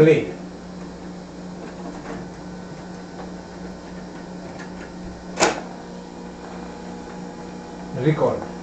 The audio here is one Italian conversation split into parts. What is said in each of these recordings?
Play. Record.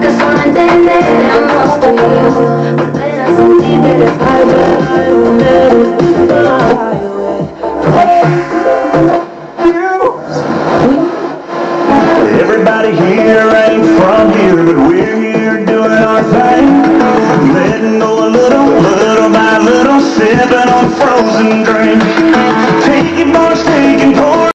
fracaso en entender el amor Apenas sentir el alma